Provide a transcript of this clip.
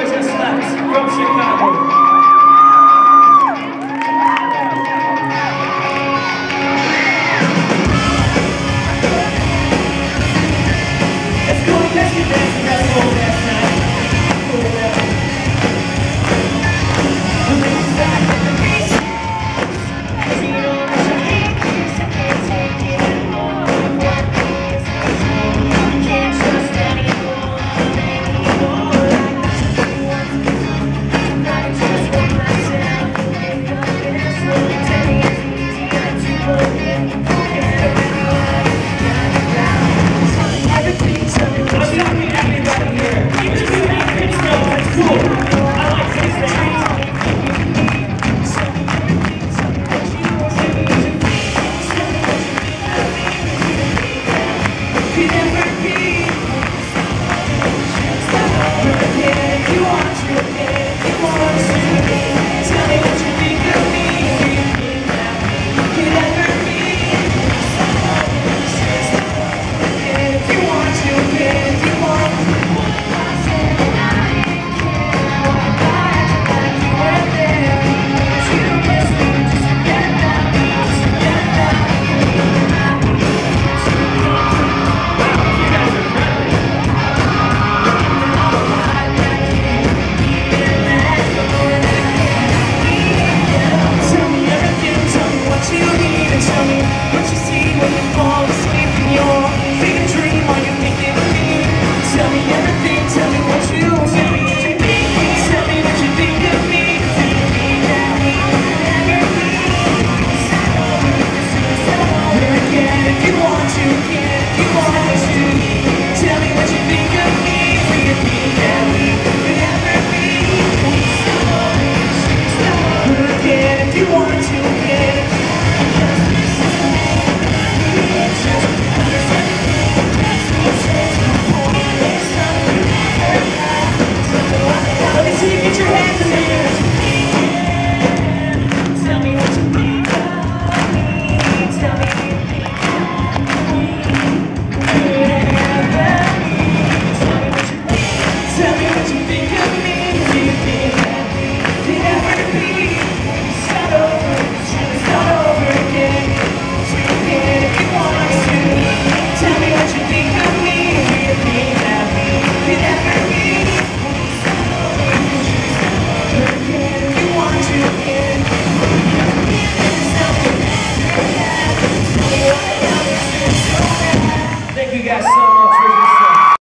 just left from Chicago. you want it. Yes.